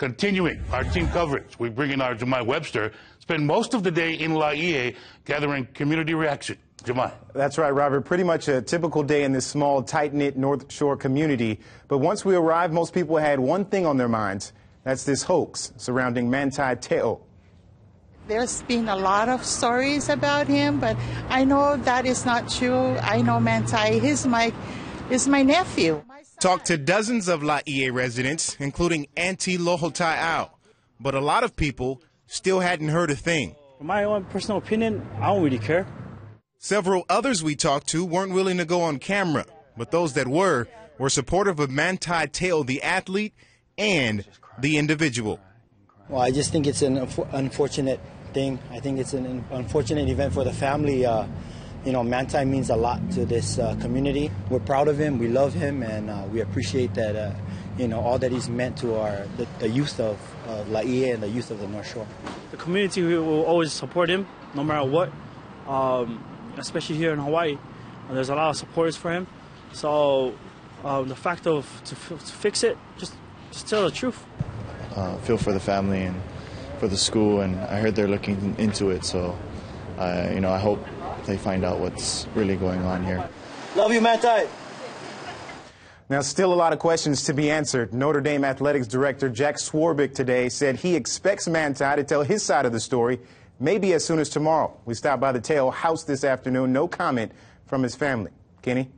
Continuing our team coverage, we bring in our Jemai Webster, spend most of the day in Laie gathering community reaction. Jemai. That's right, Robert. Pretty much a typical day in this small, tight-knit North Shore community. But once we arrived, most people had one thing on their minds. That's this hoax surrounding Manti Te'o. There's been a lot of stories about him, but I know that is not true. I know Manti. He's my, is my nephew. Talked to dozens of Laie residents, including Auntie Lohotai Ao. But a lot of people still hadn't heard a thing. My own personal opinion, I don't really care. Several others we talked to weren't willing to go on camera, but those that were were supportive of Manti Te'o, the athlete, and the individual. Well, I just think it's an unfortunate thing. I think it's an unfortunate event for the family. Uh, you know, Manti means a lot to this uh, community. We're proud of him, we love him, and uh, we appreciate that, uh, you know, all that he's meant to our the, the youth of uh, Laie and the youth of the North Shore. The community will always support him, no matter what. Um, especially here in Hawaii. And there's a lot of supporters for him. So um, the fact of to, to, fix it, just just tell the truth. Uh, feel for the family and for the school, and I heard they're looking into it. So, uh, you know, I hope they find out what's really going on here. Love you, Manti. Now, still a lot of questions to be answered. Notre Dame Athletics Director Jack Swarbrick today said he expects Manti to tell his side of the story maybe as soon as tomorrow. We stopped by the Te'o house this afternoon. No comment from his family. Kenny?